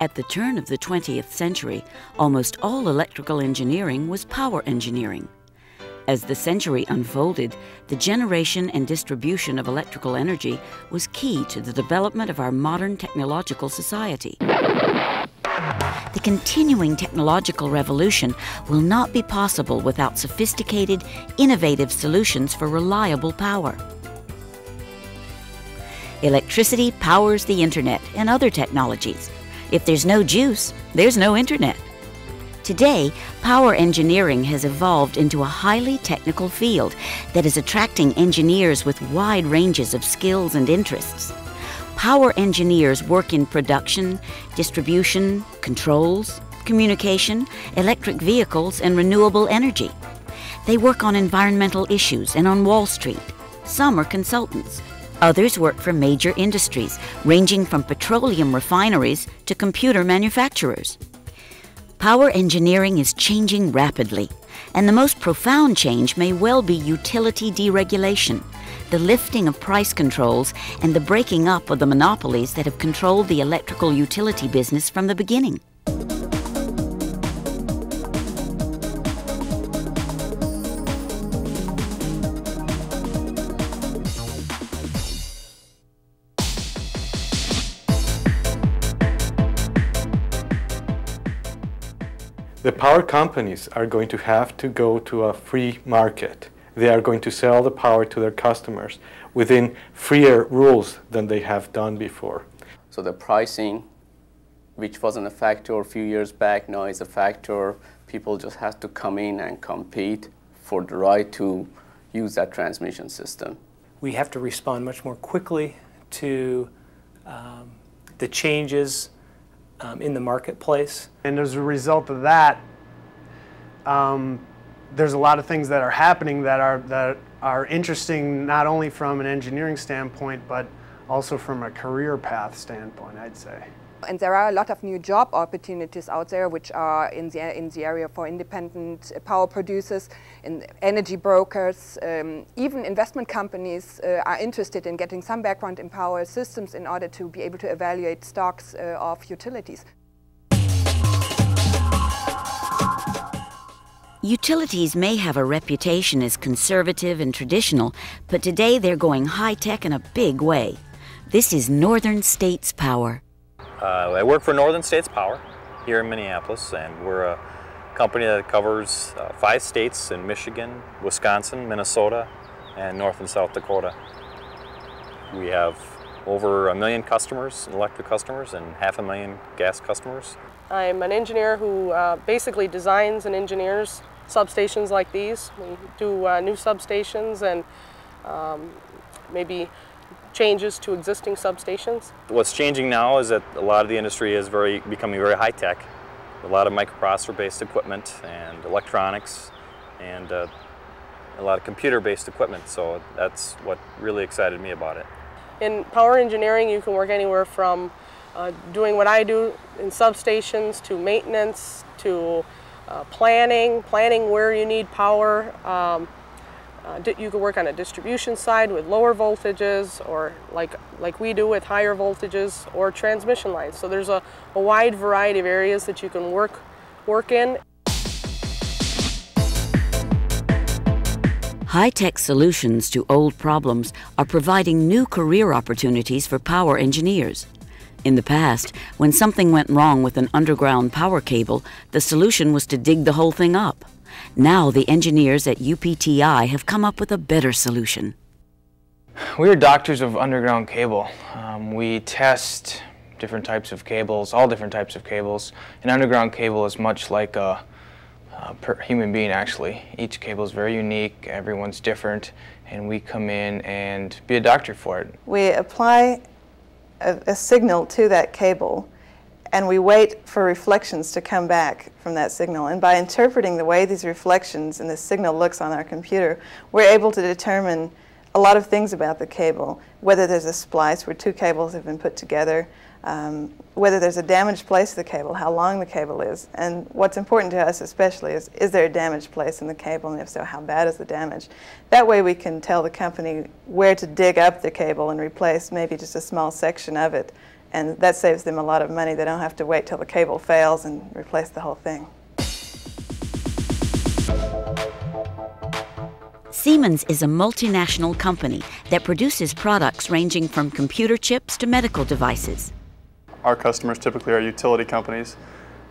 At the turn of the 20th century, almost all electrical engineering was power engineering. As the century unfolded, the generation and distribution of electrical energy was key to the development of our modern technological society. The continuing technological revolution will not be possible without sophisticated, innovative solutions for reliable power. Electricity powers the internet and other technologies. If there's no juice, there's no internet. Today, power engineering has evolved into a highly technical field that is attracting engineers with wide ranges of skills and interests. Power engineers work in production, distribution, controls, communication, electric vehicles, and renewable energy. They work on environmental issues and on Wall Street. Some are consultants. Others work for major industries, ranging from petroleum refineries to computer manufacturers. Power engineering is changing rapidly, and the most profound change may well be utility deregulation, the lifting of price controls, and the breaking up of the monopolies that have controlled the electrical utility business from the beginning. Power companies are going to have to go to a free market. They are going to sell the power to their customers within freer rules than they have done before. So the pricing, which wasn't a factor a few years back, now is a factor. People just have to come in and compete for the right to use that transmission system. We have to respond much more quickly to um, the changes um, in the marketplace. And as a result of that, um, there's a lot of things that are happening that are, that are interesting not only from an engineering standpoint, but also from a career path standpoint, I'd say. And there are a lot of new job opportunities out there, which are in the, in the area for independent power producers, in energy brokers, um, even investment companies uh, are interested in getting some background in power systems in order to be able to evaluate stocks uh, of utilities. Utilities may have a reputation as conservative and traditional, but today they're going high tech in a big way. This is Northern States Power. Uh, I work for Northern States Power here in Minneapolis, and we're a company that covers uh, five states in Michigan, Wisconsin, Minnesota, and North and South Dakota. We have over a million customers, electric customers, and half a million gas customers. I'm an engineer who uh, basically designs and engineers substations like these. We do uh, new substations and um, maybe changes to existing substations. What's changing now is that a lot of the industry is very becoming very high tech. A lot of microprocessor based equipment and electronics and uh, a lot of computer based equipment so that's what really excited me about it. In power engineering you can work anywhere from uh, doing what I do in substations to maintenance to uh, planning, planning where you need power, um, uh, you could work on a distribution side with lower voltages or like, like we do with higher voltages or transmission lines. So there's a, a wide variety of areas that you can work, work in. High-tech solutions to old problems are providing new career opportunities for power engineers. In the past, when something went wrong with an underground power cable, the solution was to dig the whole thing up. Now the engineers at UPTI have come up with a better solution. We are doctors of underground cable. Um, we test different types of cables, all different types of cables. An underground cable is much like a, a human being actually. Each cable is very unique, everyone's different, and we come in and be a doctor for it. We apply a, a signal to that cable and we wait for reflections to come back from that signal. And by interpreting the way these reflections and the signal looks on our computer, we're able to determine a lot of things about the cable, whether there's a splice where two cables have been put together, um, whether there's a damaged place of the cable, how long the cable is, and what's important to us especially is, is there a damaged place in the cable, and if so, how bad is the damage? That way we can tell the company where to dig up the cable and replace maybe just a small section of it And that saves them a lot of money. They don't have to wait till the cable fails and replace the whole thing. Siemens is a multinational company that produces products ranging from computer chips to medical devices. Our customers typically are utility companies,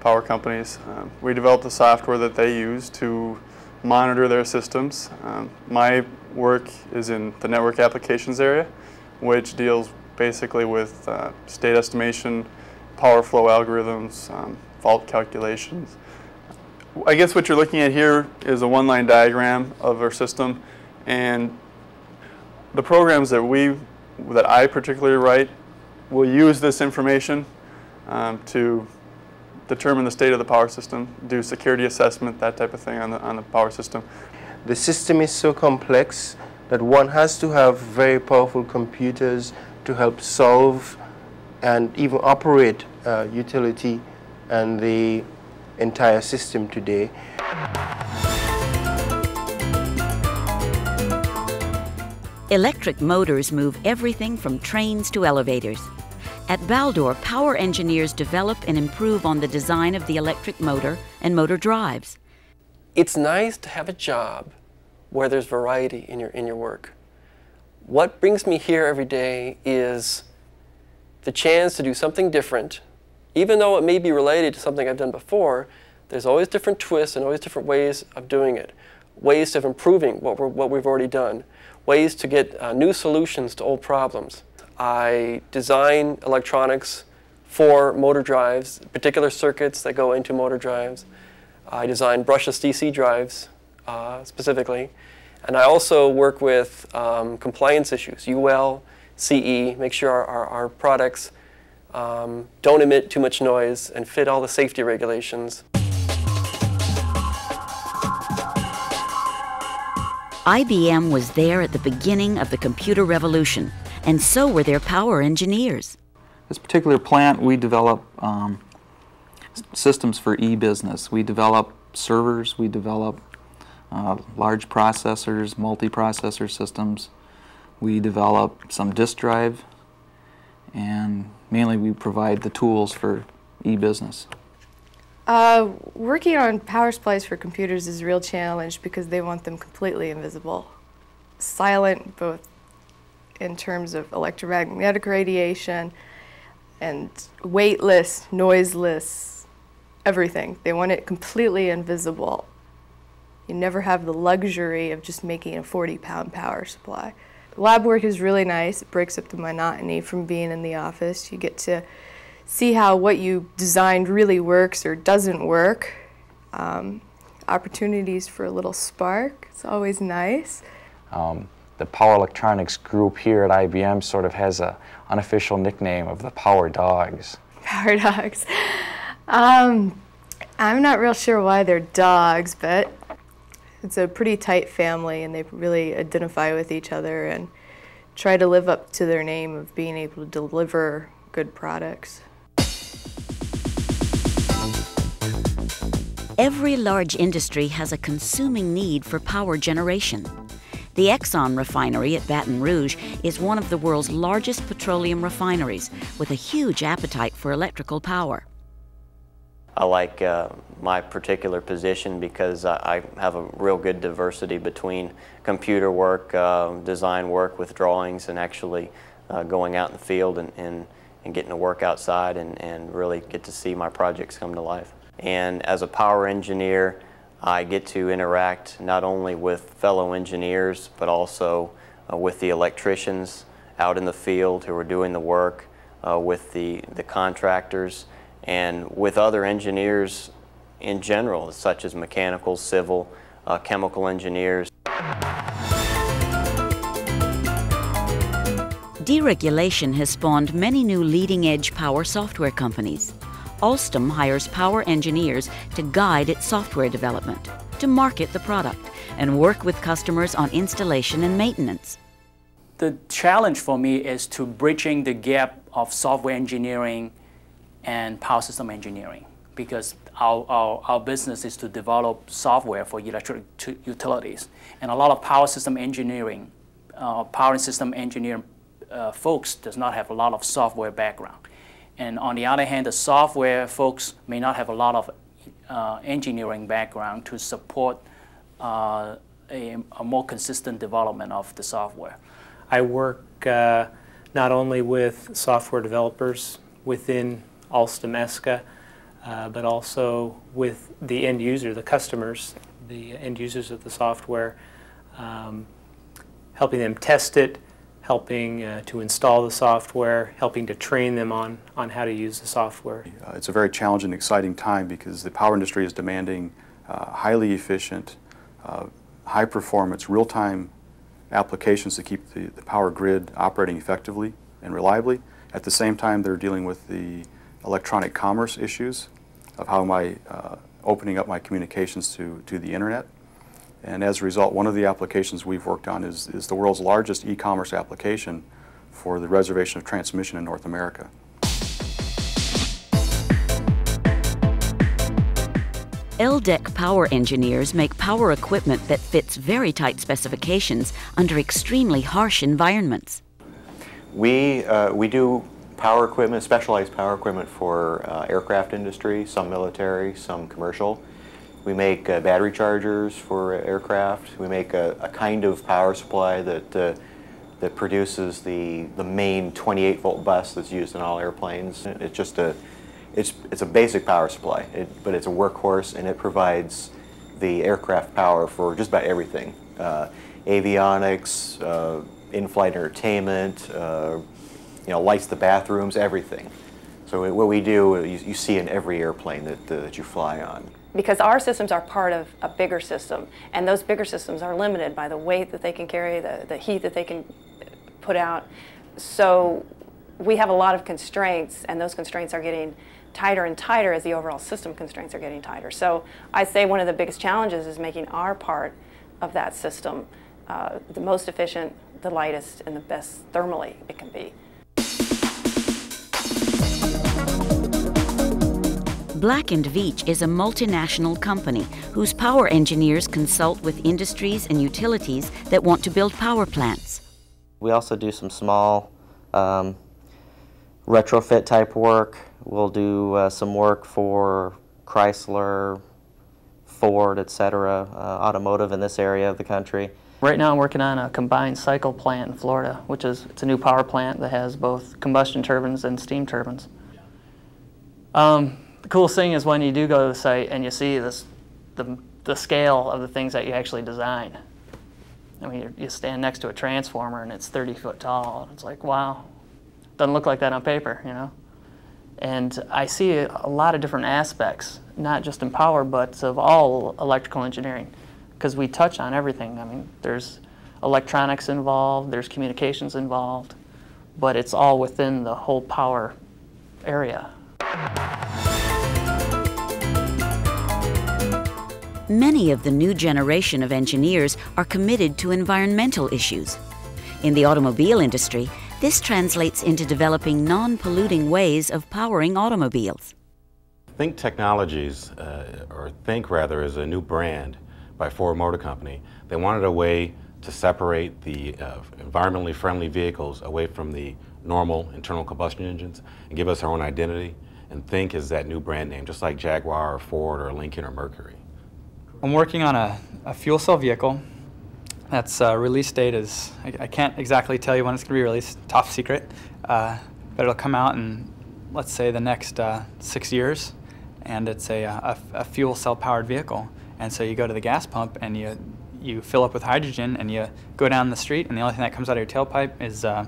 power companies. Um, we develop the software that they use to monitor their systems. Um, my work is in the network applications area, which deals basically with uh, state estimation, power flow algorithms, um, fault calculations. I guess what you're looking at here is a one-line diagram of our system, and the programs that we, that I particularly write, will use this information um, to determine the state of the power system, do security assessment, that type of thing on the, on the power system. The system is so complex that one has to have very powerful computers to help solve and even operate uh, utility and the entire system today. Electric motors move everything from trains to elevators. At Baldor, power engineers develop and improve on the design of the electric motor and motor drives. It's nice to have a job where there's variety in your, in your work. What brings me here every day is the chance to do something different. Even though it may be related to something I've done before, there's always different twists and always different ways of doing it, ways of improving what, we what we've already done, ways to get uh, new solutions to old problems. I design electronics for motor drives, particular circuits that go into motor drives. I design brushless DC drives uh, specifically. And I also work with um, compliance issues, UL, CE, make sure our, our, our products um, don't emit too much noise and fit all the safety regulations. IBM was there at the beginning of the computer revolution, and so were their power engineers. This particular plant, we develop um, systems for e-business. We develop servers, we develop uh, large processors, multi-processor systems. We develop some disk drive, and mainly we provide the tools for e-business. Uh, working on power supplies for computers is a real challenge because they want them completely invisible. Silent both in terms of electromagnetic radiation and weightless, noiseless, everything. They want it completely invisible. You never have the luxury of just making a 40 pound power supply. Lab work is really nice. It breaks up the monotony from being in the office. You get to see how what you designed really works or doesn't work. Um, opportunities for a little spark. It's always nice. Um, the power electronics group here at IBM sort of has a unofficial nickname of the power dogs. Power dogs. Um, I'm not real sure why they're dogs, but it's a pretty tight family and they really identify with each other and try to live up to their name of being able to deliver good products. Every large industry has a consuming need for power generation. The Exxon refinery at Baton Rouge is one of the world's largest petroleum refineries with a huge appetite for electrical power. I like uh, my particular position because I, I, have a real good diversity between computer work, uh, design work with drawings, and actually uh, going out in the field and, and, and, getting to work outside and, and really get to see my projects come to life. And as a power engineer, I get to interact not only with fellow engineers, but also uh, with the electricians out in the field who are doing the work, uh, with the, the contractors, and with other engineers in general, such as mechanical, civil, uh, chemical engineers. Deregulation has spawned many new leading-edge power software companies. Alstom hires power engineers to guide its software development, to market the product, and work with customers on installation and maintenance. The challenge for me is to bridging the gap of software engineering and power system engineering because our, our, our business is to develop software for electric utilities. And a lot of power system engineering, uh, power system engineering uh, folks does not have a lot of software background. And on the other hand, the software folks may not have a lot of uh, engineering background to support uh, a, a, more consistent development of the software. I work uh, not only with software developers within Alstom ESCA, uh, but also with the end user, the customers, the end users of the software, um, helping them test it, helping uh, to install the software, helping to train them on, on how to use the software. Uh, it's a very challenging, exciting time because the power industry is demanding uh, highly efficient, uh, high performance, real-time applications to keep the, the power grid operating effectively and reliably. At the same time, they're dealing with the electronic commerce issues of how am I uh, opening up my communications to, to the internet. And as a result, one of the applications we've worked on is, is the world's largest e-commerce application for the reservation of transmission in North America. ELDEC power engineers make power equipment that fits very tight specifications under extremely harsh environments. We, uh, we do power equipment, specialized power equipment for uh, aircraft industry, some military, some commercial. We make uh, battery chargers for aircraft. We make a, a kind of power supply that, uh, that produces the, the main 28 volt bus that's used in all airplanes. It's just a, it's, it's a basic power supply, it, but it's a workhorse and it provides the aircraft power for just about everything. Uh, avionics, uh, in-flight entertainment, uh, you know, lights the bathrooms, everything. So what we do, you, you see in every airplane that, that you fly on. Because our systems are part of a bigger system, and those bigger systems are limited by the weight that they can carry, the, the heat that they can put out. So we have a lot of constraints, and those constraints are getting tighter and tighter as the overall system constraints are getting tighter. So I say one of the biggest challenges is making our part of that system uh, the most efficient, the lightest, and the best thermally it can be. Black & Veatch is a multinational company whose power engineers consult with industries and utilities that want to build power plants. We also do some small um, retrofit type work. We'll do uh, some work for Chrysler, Ford, etc., uh, automotive in this area of the country. Right now I'm working on a combined cycle plant in Florida, which is it's a new power plant that has both combustion turbines and steam turbines. Um, the coolest thing is when you do go to the site and you see this, the, the scale of the things that you actually design. I mean, you stand next to a transformer and it's 30 foot tall. And it's like, wow, doesn't look like that on paper, you know? And I see a lot of different aspects, not just in power, but of all electrical engineering, because we touch on everything. I mean, there's electronics involved, there's communications involved, but it's all within the whole power area. Many of the new generation of engineers are committed to environmental issues. In the automobile industry, this translates into developing non-polluting ways of powering automobiles. Think Technologies, uh, or Think rather, is a new brand by Ford Motor Company. They wanted a way to separate the uh, environmentally friendly vehicles away from the normal internal combustion engines and give us our own identity. And Think is that new brand name, just like Jaguar or Ford or Lincoln or Mercury. I'm working on a, a fuel cell vehicle. That's uh, release date is, I, I, can't exactly tell you when it's going to be released, top secret. Uh, but it'll come out in, let's say, the next uh, six years. And it's a, a, a, fuel cell powered vehicle. And so you go to the gas pump and you, you fill up with hydrogen and you go down the street and the only thing that comes out of your tailpipe is uh,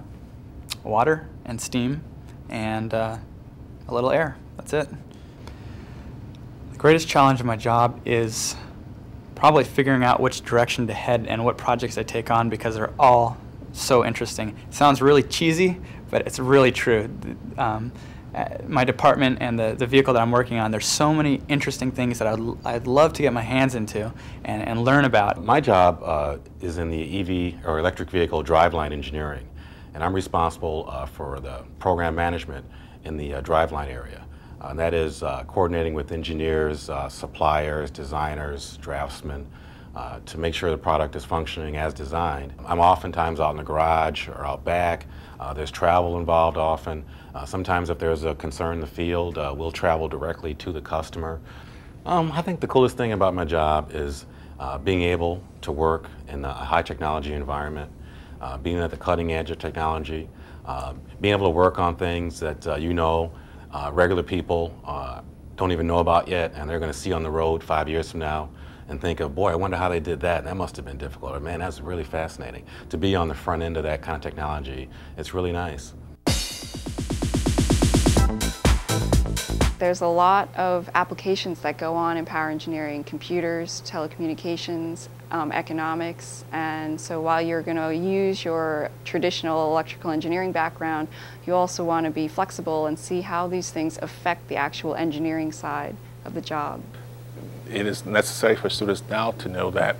water and steam and uh, a little air. That's it. The greatest challenge of my job is probably figuring out which direction to head and what projects I take on because they're all so interesting. It sounds really cheesy, but it's really true. Um, uh, my department and the, the vehicle that I'm working on, there's so many interesting things that I'd, I'd love to get my hands into and, and learn about. My job uh, is in the EV or electric vehicle driveline engineering, and I'm responsible uh, for the program management in the uh, driveline area. Uh, and that is uh, coordinating with engineers, uh, suppliers, designers, draftsmen, uh, to make sure the product is functioning as designed. I'm oftentimes out in the garage or out back. Uh, there's travel involved often. Uh, sometimes if there's a concern in the field, we'll travel directly to the customer. Um, I think the coolest thing about my job is being able to work in a high technology environment, being at the cutting edge of technology, being able to work on things that you know Uh, regular people uh, don't even know about yet and they're going to see on the road five years from now and think of, boy, I wonder how they did that. That must have been difficult. Or, man, that's really fascinating. To be on the front end of that kind of technology, it's really nice. There's a lot of applications that go on in power engineering, computers, telecommunications, um, economics, and so while you're going to use your traditional electrical engineering background, you also want to be flexible and see how these things affect the actual engineering side of the job it is necessary for students now to know that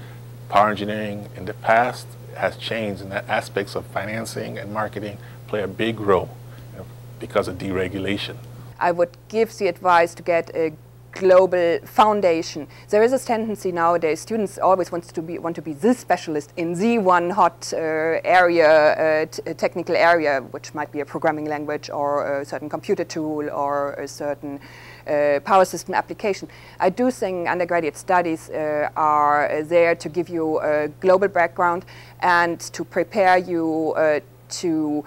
power engineering in the past has changed and that aspects of financing and marketing play a big role you know, because of deregulation. I would give the advice to get a global foundation. There is a tendency nowadays, students always want to be, want to be the specialist in the one hot uh, area, uh, technical area, which might be a programming language or a certain computer tool or a certain uh, power system application. I do think undergraduate studies uh, are there to give you a global background and to prepare you uh, to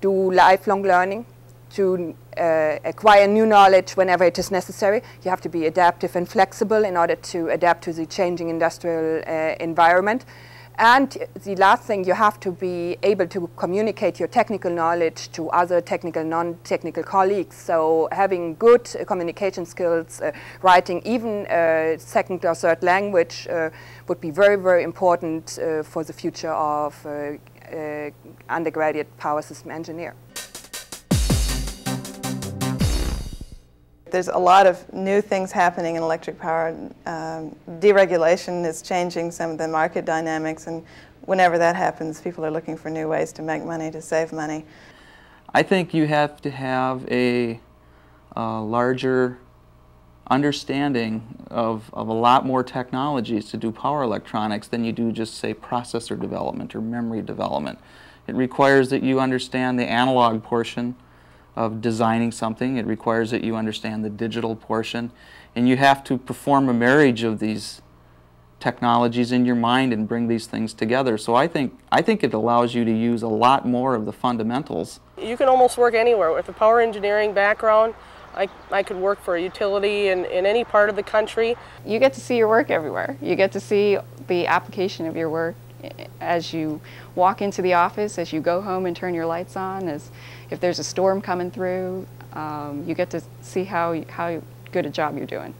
do lifelong learning, to uh, acquire new knowledge whenever it is necessary. You have to be adaptive and flexible in order to adapt to the changing industrial uh, environment. And the last thing, you have to be able to communicate your technical knowledge to other technical, non-technical colleagues. So having good uh, communication skills, uh, writing even a second or third language uh, would be very, very important uh, for the future of uh, uh, undergraduate power system engineer. There's a lot of new things happening in electric power. Um, deregulation is changing some of the market dynamics, and whenever that happens, people are looking for new ways to make money, to save money. I think you have to have a, a larger understanding of, of a lot more technologies to do power electronics than you do just, say, processor development or memory development. It requires that you understand the analog portion of designing something. It requires that you understand the digital portion. And you have to perform a marriage of these technologies in your mind and bring these things together. So I think, I think it allows you to use a lot more of the fundamentals. You can almost work anywhere. With a power engineering background, I, I could work for a utility in, in any part of the country. You get to see your work everywhere. You get to see the application of your work eh, as you walk into the office, as you go home and turn your lights on, as if there's a storm coming through, um, you get to see how, how good a job you're doing.